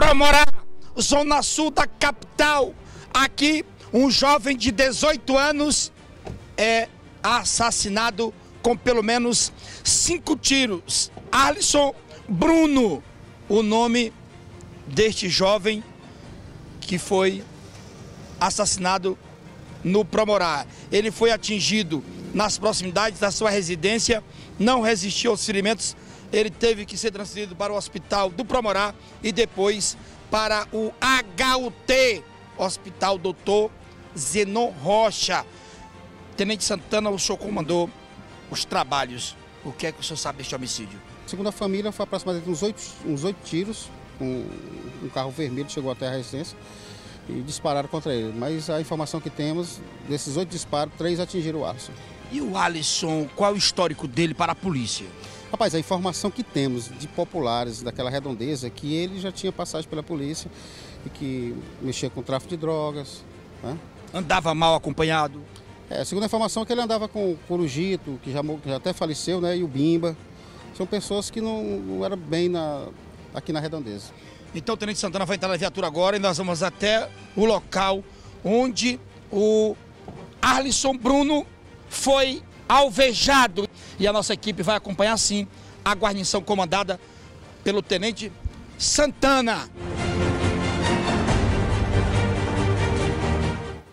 Promorá, zona sul da capital. Aqui, um jovem de 18 anos é assassinado com pelo menos cinco tiros. Alisson Bruno, o nome deste jovem que foi assassinado no Promorá. Ele foi atingido nas proximidades da sua residência, não resistiu aos ferimentos, ele teve que ser transferido para o hospital do Promorá e depois para o HUT, Hospital Doutor Zenon Rocha. Tenente Santana, o senhor comandou os trabalhos. O que é que o senhor sabe deste homicídio? Segundo a família, foi aproximadamente uns oito, uns oito tiros. Um, um carro vermelho chegou até a residência e dispararam contra ele. Mas a informação que temos, desses oito disparos, três atingiram o Alisson. E o Alisson, qual é o histórico dele para a polícia? Rapaz, a informação que temos de populares daquela redondeza é que ele já tinha passagem pela polícia e que mexia com tráfico de drogas. Né? Andava mal acompanhado? É, segundo a informação que ele andava com o Corujito, que já, já até faleceu, né, e o Bimba. São pessoas que não, não eram bem na, aqui na redondeza. Então o Tenente Santana vai entrar na viatura agora e nós vamos até o local onde o Arlisson Bruno foi alvejado. E a nossa equipe vai acompanhar sim a guarnição comandada pelo Tenente Santana.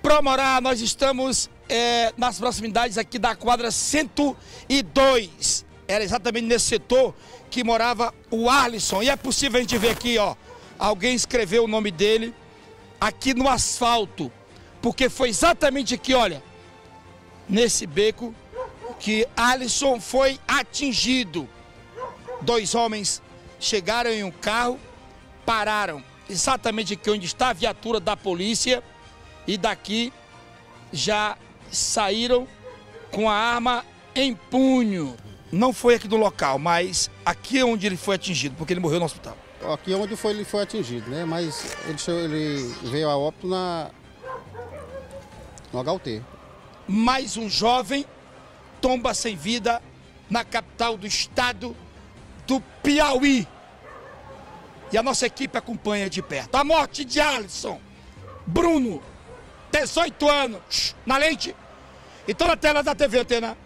Promorá, nós estamos é, nas proximidades aqui da quadra 102. Era exatamente nesse setor que morava o Arlisson. E é possível a gente ver aqui, ó, alguém escreveu o nome dele aqui no asfalto. Porque foi exatamente aqui, olha, nesse beco que Alisson foi atingido. Dois homens chegaram em um carro, pararam exatamente aqui onde está a viatura da polícia e daqui já saíram com a arma em punho. Não foi aqui do local, mas aqui é onde ele foi atingido, porque ele morreu no hospital. Aqui é onde foi, ele foi atingido, né? Mas ele, ele veio a óbito na, no HUT. Mais um jovem tomba sem vida na capital do estado do Piauí. E a nossa equipe acompanha de perto. A morte de Alisson Bruno, 18 anos, na lente. E toda a tela da TV Atena